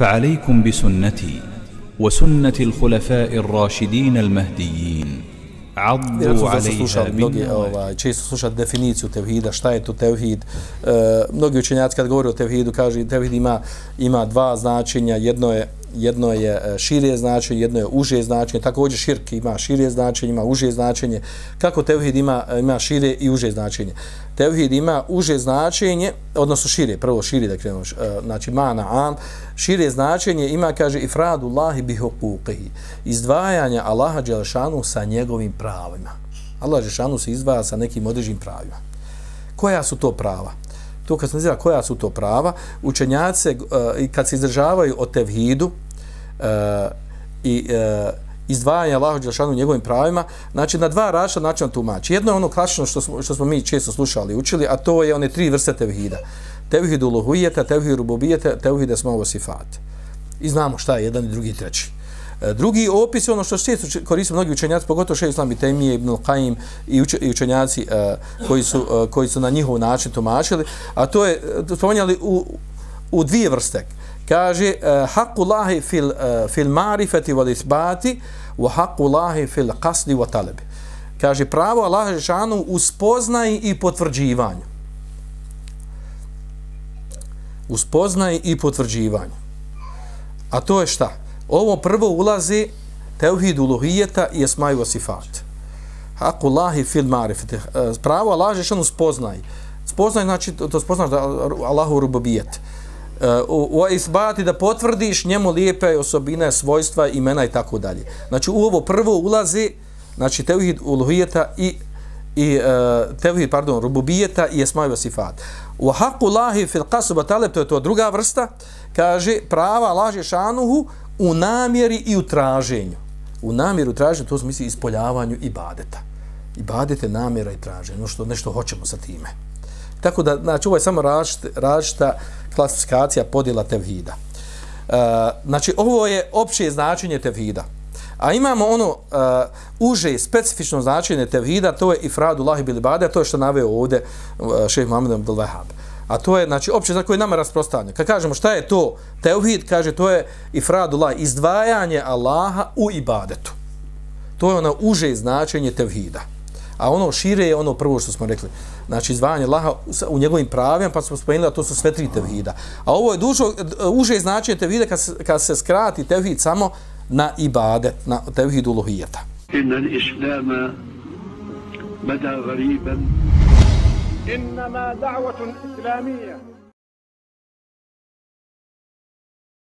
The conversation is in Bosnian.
فعليكم بسنتي وسنة الخلفاء الراشدين المهديين عضوا عليها mnogi, ovaj, često slušati definiciju tevhida, šta je to tevhid. E, mnogi učenjaci kad govore o tevhidu, kaže tevhid ima, ima dva značenja, jedno je jedno je e, širije značenje, jedno je uže značenje, također širk ima širije značenje, ima uže značenje. Kako tevhid ima, ima šire i uže značenje? Tevhid ima uže značenje, odnosno šire, prvo širi da krenemo, e, znači mana am, šire značenje ima, kaže, ifradu Allahi bihokukihi, izdvajanja Allaha Đelešanu sa njegovim pravima. Allah Đelešanu se izdvaja sa nekim određenim pravima. Koja su to prava? to kad se nazira koja su to prava, učenjaci uh, kad se izdržavaju o tevhidu e, i e, izdvajanje Allahu Đelšanu njegovim pravima, znači na dva različita načina tumači. Jedno je ono klasično što smo, što smo mi često slušali i učili, a to je one tri vrste tevhida. Tevhid uluhujeta, tevhid rububijeta, tevhid esmovo sifat. I znamo šta je jedan i drugi i treći. E, drugi opis je ono što često koriste mnogi učenjaci, pogotovo še Islam i Temije, Ibn Qaim i, uč, i učenjaci uh, koji, su, uh, koji su na njihov način tumačili, a to je spomenjali u, u dvije vrste. Uh, Eh, haqqu lahi fil, eh, fil marifati wal isbati, wa haqqu fil qasdi wa talebi. Kaže, pravo Allah Žešanu u spoznaji i potvrđivanju. U spoznaji i potvrđivanju. A to je šta? Ovo prvo ulazi tevhid uluhijeta i esmaju vasifat. Haku Allahi fil marifete. Eh, pravo Allah džanu što spoznaj. Spoznaj znači to spoznaš da Allahu rububijet. U isbati da potvrdiš njemu lijepe osobine, svojstva, imena i tako dalje. Znači u ovo prvo ulazi znači teuhid uluhijeta i i uh, tevhid, pardon, rububijeta i esmaju sifat. U haku Allahi fil qasuba to je to druga vrsta, kaže prava laže šanuhu u namjeri i u traženju. U namjeru i traženju, to se misli ispoljavanju i badeta. I badete namjera i traženje, no što nešto hoćemo sa time. Tako da, znači, ovo je samo različita, različita klasifikacija podjela tevhida. Uh, znači, ovo je opće značenje tevhida. A imamo ono uh, uže, specifično značenje tevhida, to je ifradu lahi bili to je što naveo ovdje e, uh, šeheh Muhammed Abdel Vahab. A to je, znači, opće za koje nama rasprostanje. Kad kažemo šta je to tevhid, kaže to je ifradullah, izdvajanje Allaha u ibadetu. To je ono uže značenje tevhida. A ono šire je ono prvo što smo rekli. Znači, izvajanje Laha u njegovim pravima, pa smo spomenuli da to su sve tri tevhida. A ovo je dužo, uže značenje tevhida kad, kad se skrati tevhid samo na ibade, na tevhidu lohijeta. Inna l'islama bada gariban. Inna ma da'watun islamija.